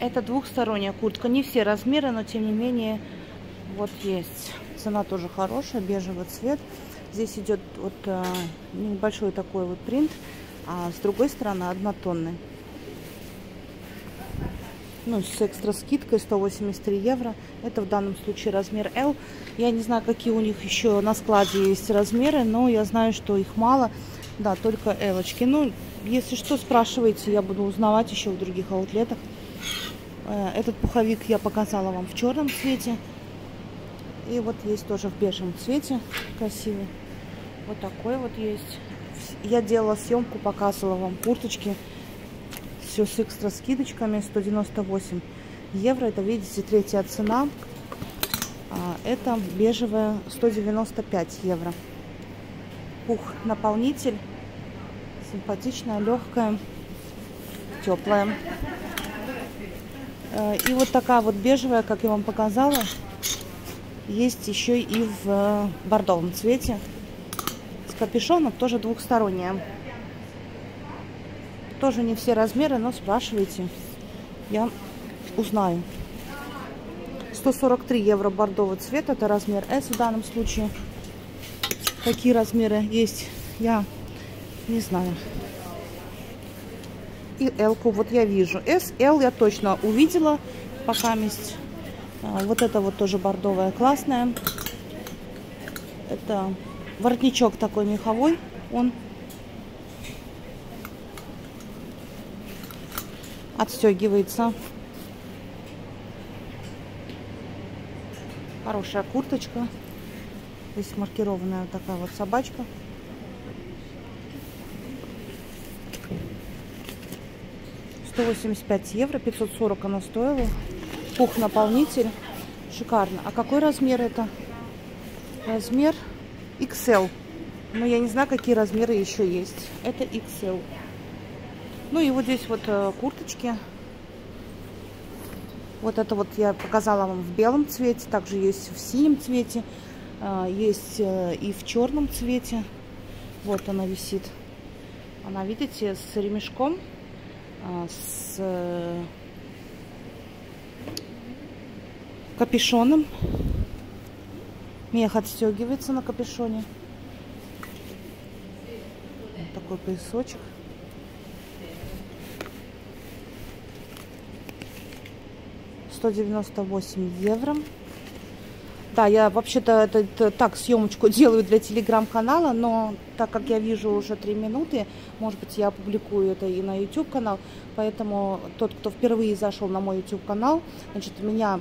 Это двухсторонняя куртка. Не все размеры, но тем не менее вот есть. Цена тоже хорошая, бежевый цвет. Здесь идет вот а, небольшой такой вот принт, а с другой стороны однотонный. Ну, с экстра скидкой 183 евро. Это в данном случае размер L. Я не знаю, какие у них еще на складе есть размеры, но я знаю, что их мало. Да, только Элочки. Ну, если что, спрашивайте, я буду узнавать еще в других аутлетах. Э, этот пуховик я показала вам в черном цвете. И вот есть тоже в бежевом цвете красивый. Вот такой вот есть. Я делала съемку, показывала вам курточки. Все с экстра скидочками. 198 евро. Это, видите, третья цена. А это бежевая 195 евро. Пух наполнитель. Симпатичная, легкая, теплая. Э, и вот такая вот бежевая, как я вам показала, есть еще и в э, бордовом цвете. С капюшоном тоже двухсторонняя. Тоже не все размеры, но спрашивайте. Я узнаю. 143 евро бордовый цвет. Это размер S в данном случае. Какие размеры есть, я не знаю. И L вот я вижу. S, L я точно увидела пока есть. А, вот это вот тоже бордовая, классная. Это воротничок такой меховой. Он отстегивается. Хорошая курточка. Здесь маркированная такая вот собачка. Сто восемьдесят пять евро, пятьсот сорок она стоила. Пух-наполнитель. Шикарно. А какой размер это? Размер XL. Но я не знаю, какие размеры еще есть. Это XL. Ну и вот здесь вот э, курточки. Вот это вот я показала вам в белом цвете. Также есть в синем цвете. Э, есть э, и в черном цвете. Вот она висит. Она, видите, с ремешком. С капюшоном. Мех отстегивается на капюшоне. Вот такой поясочек. Сто девяносто восемь евро. Да, я вообще-то это, это так съемочку делаю для телеграм-канала, но так как я вижу уже три минуты, может быть, я опубликую это и на YouTube канал, поэтому тот, кто впервые зашел на мой YouTube канал, значит, меня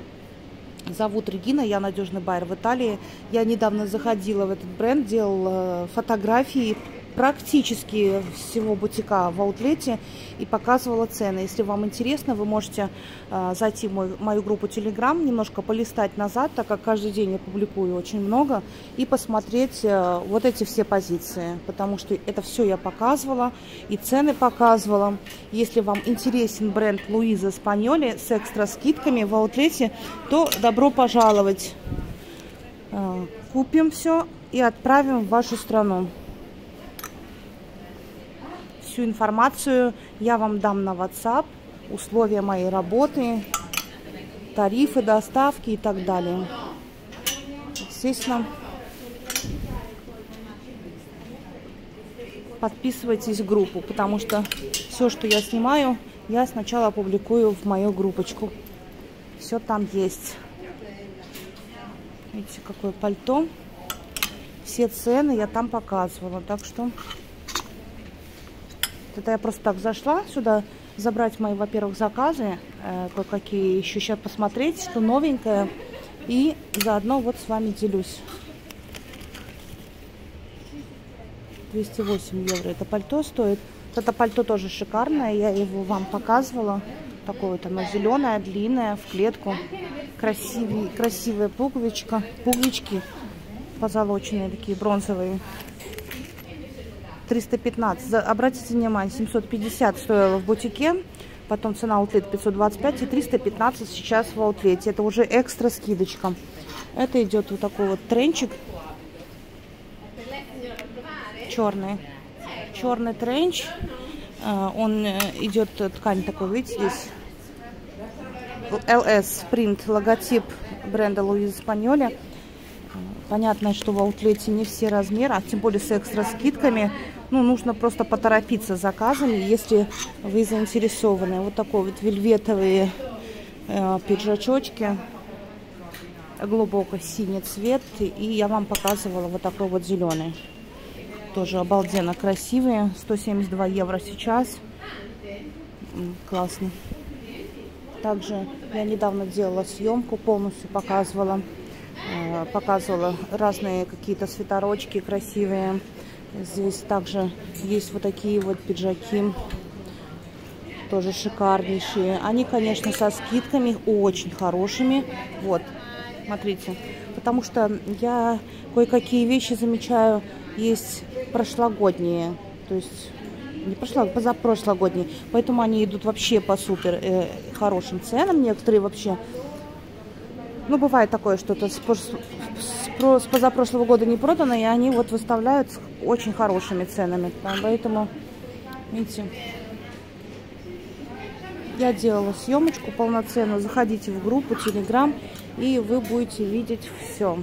Зовут Регина, я надежный байер в Италии. Я недавно заходила в этот бренд, делала фотографии практически всего бутика в аутлете и показывала цены. Если вам интересно, вы можете э, зайти в мой, мою группу Telegram, немножко полистать назад, так как каждый день я публикую очень много, и посмотреть э, вот эти все позиции, потому что это все я показывала и цены показывала. Если вам интересен бренд Луиза Спаньоли с экстра скидками в аутлете, то добро пожаловать. Э, купим все и отправим в вашу страну всю информацию я вам дам на WhatsApp, условия моей работы, тарифы доставки и так далее. Естественно, подписывайтесь в группу, потому что все, что я снимаю, я сначала опубликую в мою группочку. Все там есть. Видите, какое пальто. Все цены я там показывала, так что это я просто так зашла сюда забрать мои, во-первых, заказы, э, кое-какие еще сейчас посмотреть, что новенькое. И заодно вот с вами делюсь. 208 евро это пальто стоит. Это пальто тоже шикарное, я его вам показывала. Такое вот оно зеленое, длинное, в клетку. Красивый, красивая пуговичка, пуговички позолоченные, такие бронзовые. 315. Обратите внимание, 750 стоило в бутике. Потом цена аутлет 525 и 315 сейчас в аутлете. Это уже экстра скидочка. Это идет вот такой вот тренчик. Черный. Черный тренч. Э, он э, идет, ткань такой, видите, здесь LS Print логотип бренда Луиза Спаньоли. Понятно, что в аутлете не все размеры, а тем более с экстра скидками. Ну, нужно просто поторопиться с заказами, если вы заинтересованы. Вот такой вот вельветовые э, пиджачочки. Глубоко синий цвет. И я вам показывала вот такой вот зеленый. Тоже обалденно красивые. 172 евро сейчас. Классно. Также я недавно делала съемку, полностью показывала. Э, показывала разные какие-то свитерочки красивые. Здесь также есть вот такие вот пиджаки. Тоже шикарнейшие. Они, конечно, со скидками очень хорошими. Вот, смотрите. Потому что я кое-какие вещи замечаю, есть прошлогодние. То есть не прошла, позапрошлогодние. Поэтому они идут вообще по супер э, хорошим ценам. Некоторые вообще ну, бывает такое, что-то с, с, с позапрошлого года не продано, и они вот выставляют с очень хорошими ценами. Поэтому, видите, я делала съемочку полноценную. Заходите в группу Telegram, и вы будете видеть все.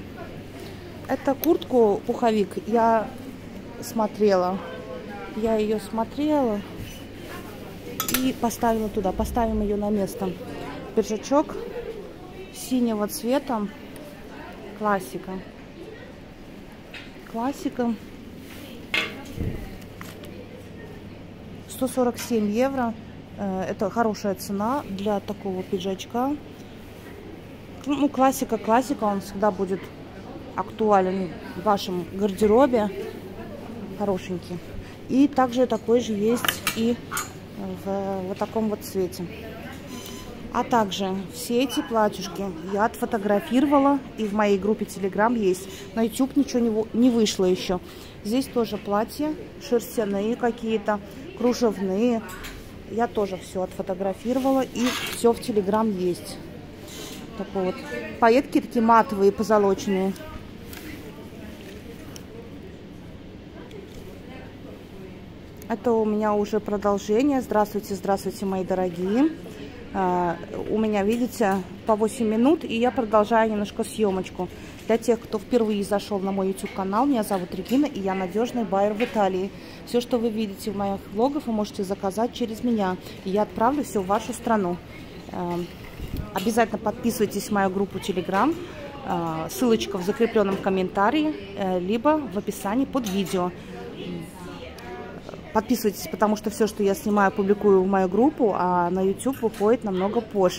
Это куртку, пуховик, я смотрела. Я ее смотрела и поставила туда. Поставим ее на место. Пиджачок синего цвета. Классика. Классика. 147 евро. Э, это хорошая цена для такого пиджачка. Ну, классика, классика. Он всегда будет актуален в вашем гардеробе. Хорошенький. И также такой же есть и в вот таком вот цвете. А также все эти платьюшки я отфотографировала, и в моей группе Telegram есть. На YouTube ничего не, не вышло еще. Здесь тоже платья шерстяные какие-то, кружевные. Я тоже все отфотографировала, и все в Telegram есть. Такой вот. Пайетки такие матовые, позолоченные. Это у меня уже продолжение. Здравствуйте, здравствуйте, мои дорогие. А, у меня, видите, по 8 минут, и я продолжаю немножко съемочку. Для тех, кто впервые зашел на мой YouTube-канал, меня зовут Регина, и я надежный байер в Италии. Все, что вы видите в моих влогах, вы можете заказать через меня, и я отправлю все в вашу страну. А, обязательно подписывайтесь в мою группу Telegram, а, ссылочка в закрепленном комментарии, э, либо в описании под видео. Подписывайтесь, потому что все, что я снимаю, публикую в мою группу, а на YouTube выходит намного позже.